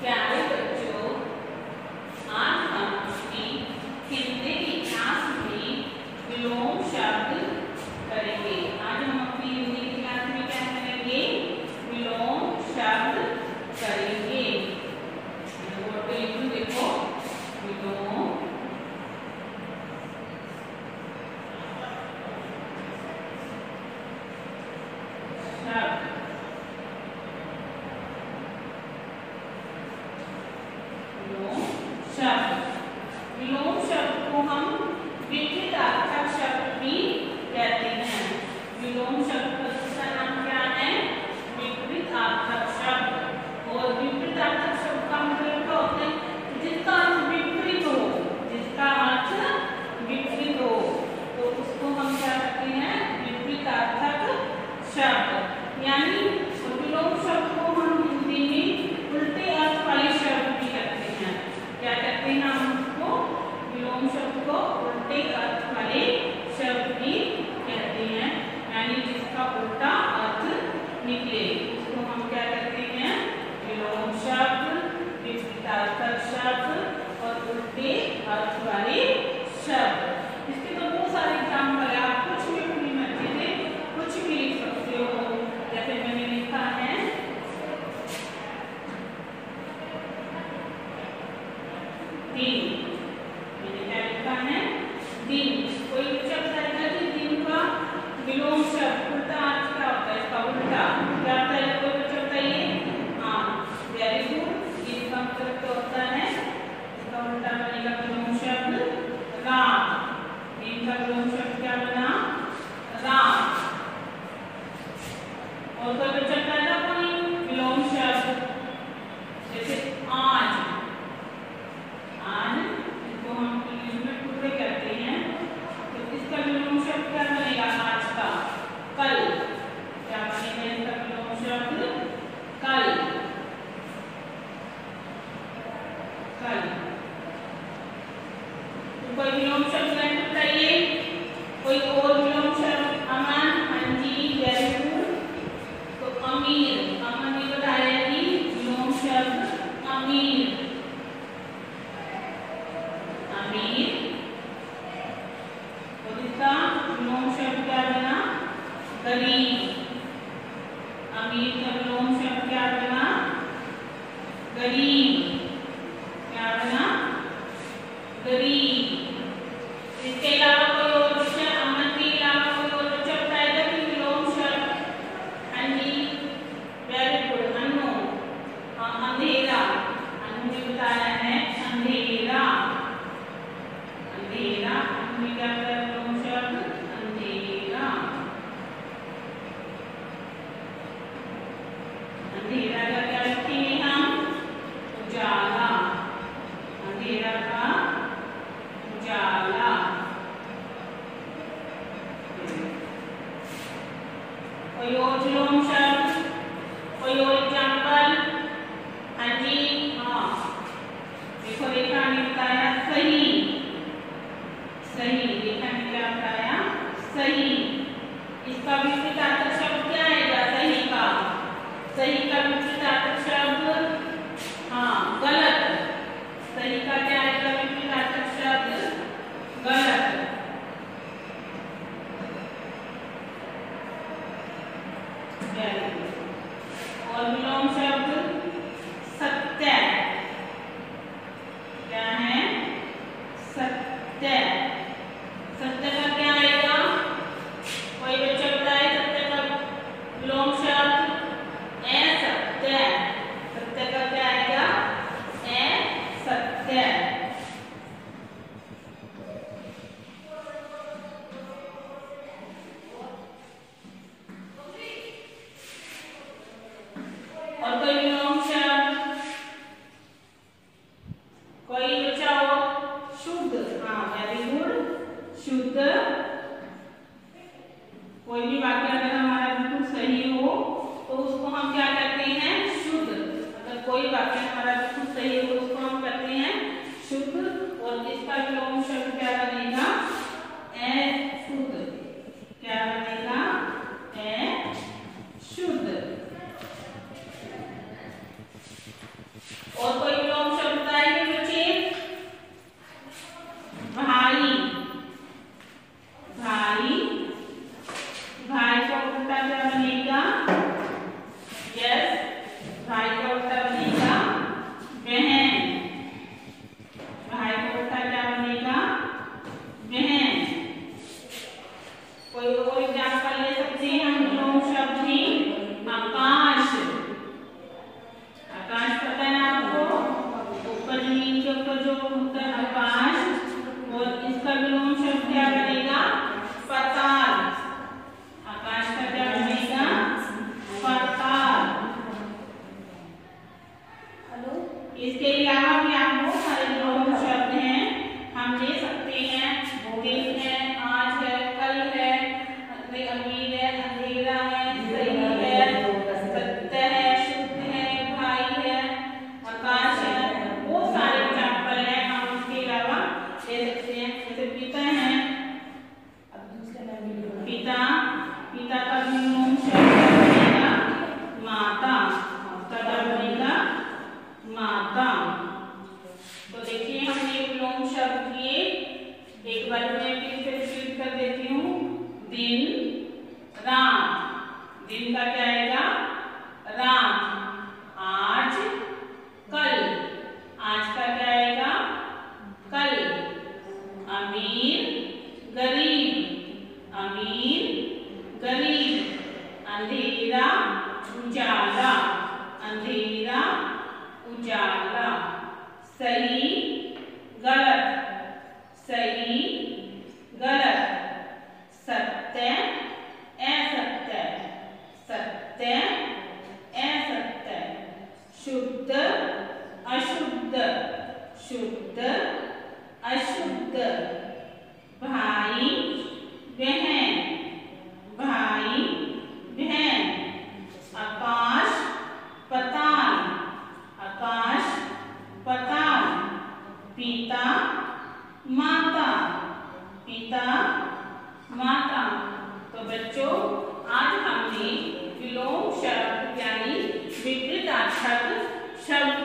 Yeah. D मैंने क्या लिखा है? डी। कोई विलोम शब्द कोई और विलोम शब्द अमन हाँ जी वेरी तो अमीर, अमन ने बताया कि विलोम शब्द अमीर। अमीर। तो और इसका विलोम शब्द क्या बना? गरीब। अमीर का विलोम शब्द क्या बना? गरीब। क्या बना? गरीब। we got that शुद्ध कोई भी वाक्य अगर हमारा बिल्कुल सही हो तो उसको हम क्या कहते हैं? शुद्ध। अगर कोई वाक्य हमारा बिल्कुल सही हो तो उसको हम कोई और एग्जांपल ले सकते हैं? हम लोग शब्द हैं मकान दिन का क्या आएगा? रात। आज, कल। आज का क्या आएगा? कल। अमीर, गरीब। अमीर, गरीब। अंधेरा, उजाला। अंधेरा, उजाला। सही। सकते हैं शब्द शब्द